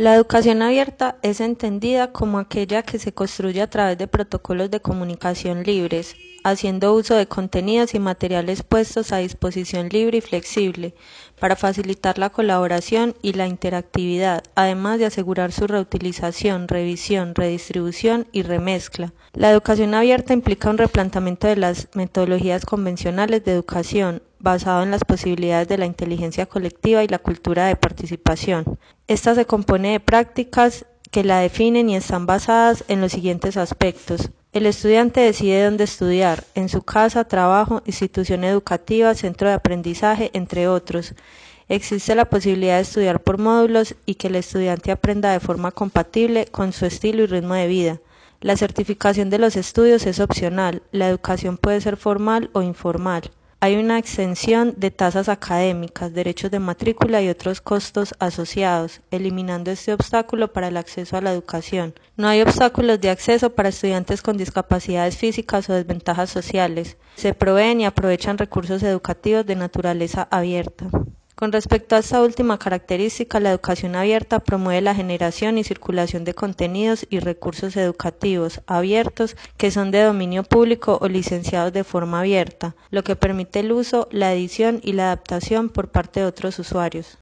La educación abierta es entendida como aquella que se construye a través de protocolos de comunicación libres, haciendo uso de contenidos y materiales puestos a disposición libre y flexible para facilitar la colaboración y la interactividad, además de asegurar su reutilización, revisión, redistribución y remezcla. La educación abierta implica un replanteamiento de las metodologías convencionales de educación, basado en las posibilidades de la inteligencia colectiva y la cultura de participación. Esta se compone de prácticas que la definen y están basadas en los siguientes aspectos. El estudiante decide dónde estudiar, en su casa, trabajo, institución educativa, centro de aprendizaje, entre otros. Existe la posibilidad de estudiar por módulos y que el estudiante aprenda de forma compatible con su estilo y ritmo de vida. La certificación de los estudios es opcional, la educación puede ser formal o informal. Hay una exención de tasas académicas, derechos de matrícula y otros costos asociados, eliminando este obstáculo para el acceso a la educación. No hay obstáculos de acceso para estudiantes con discapacidades físicas o desventajas sociales. Se proveen y aprovechan recursos educativos de naturaleza abierta. Con respecto a esta última característica, la educación abierta promueve la generación y circulación de contenidos y recursos educativos abiertos que son de dominio público o licenciados de forma abierta, lo que permite el uso, la edición y la adaptación por parte de otros usuarios.